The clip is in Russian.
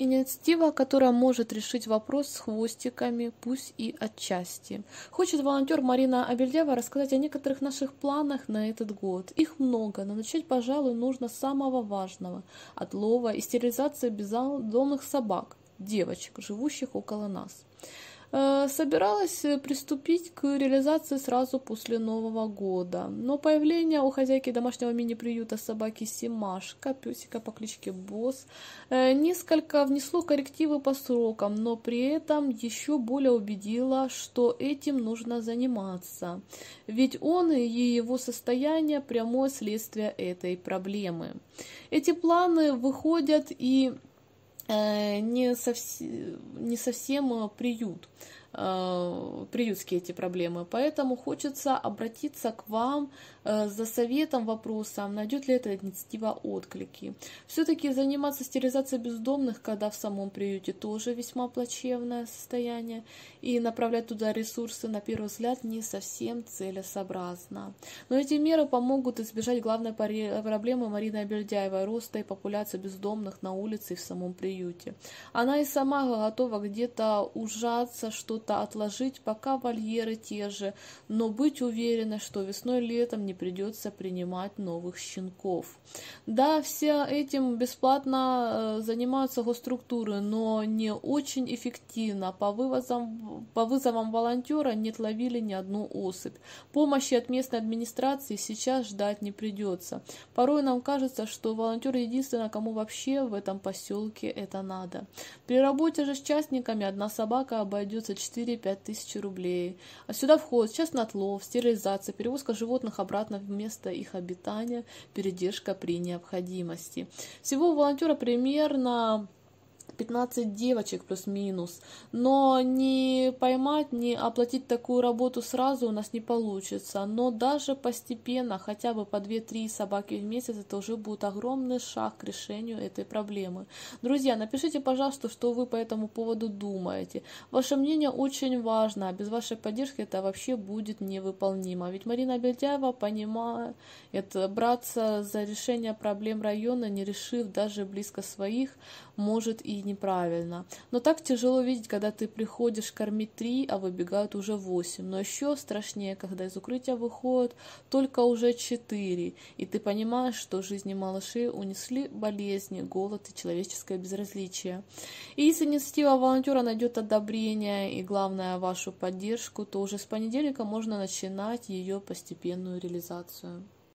Инициатива, которая может решить вопрос с хвостиками, пусть и отчасти. Хочет волонтер Марина Абельдева рассказать о некоторых наших планах на этот год. Их много, но начать, пожалуй, нужно с самого важного – отлова и стерилизации бездомных собак, девочек, живущих около нас. Э, собиралась э, приступить к реализации сразу после Нового года, но появление у хозяйки домашнего мини-приюта собаки Симашка, песика по кличке Босс, э, несколько внесло коррективы по срокам, но при этом еще более убедило, что этим нужно заниматься, ведь он и его состояние прямое следствие этой проблемы. Эти планы выходят и не, совсем, не совсем э, приют. Э, приютские эти проблемы. Поэтому хочется обратиться к вам э, за советом, вопросом, найдет ли эта инициатива отклики. Все-таки заниматься стерилизацией бездомных, когда в самом приюте тоже весьма плачевное состояние, и направлять туда ресурсы, на первый взгляд, не совсем целесообразно. Но эти меры помогут избежать главной проблемы Марины Абельдяевой – роста и популяции бездомных на улице и в самом приюте. Она и сама готова где-то ужаться, что что-то отложить, пока вольеры те же, но быть уверенной, что весной-летом не придется принимать новых щенков. Да, все этим бесплатно э, занимаются госструктуры, но не очень эффективно. По, вывозам, по вызовам волонтера не отловили ни одну особь. Помощи от местной администрации сейчас ждать не придется. Порой нам кажется, что волонтер единственное, кому вообще в этом поселке это надо. При работе же с частниками одна собака обойдется 4-5 тысяч рублей. А сюда входит частный отлов, стерилизация, перевозка животных обратно в место их обитания, передержка при необходимости. Всего волонтера примерно 15 девочек плюс-минус. Но не поймать, не оплатить такую работу сразу у нас не получится. Но даже постепенно, хотя бы по 2-3 собаки в месяц, это уже будет огромный шаг к решению этой проблемы. Друзья, напишите, пожалуйста, что вы по этому поводу думаете. Ваше мнение очень важно, а без вашей поддержки это вообще будет невыполнимо. Ведь Марина Бельдяева понимает браться за решение проблем района, не решив даже близко своих, может и неправильно. Но так тяжело видеть, когда ты приходишь кормить три, а выбегают уже восемь. Но еще страшнее, когда из укрытия выходят только уже четыре, и ты понимаешь, что жизни малышей унесли болезни, голод и человеческое безразличие. И если инициатива волонтера найдет одобрение и, главное, вашу поддержку, то уже с понедельника можно начинать ее постепенную реализацию.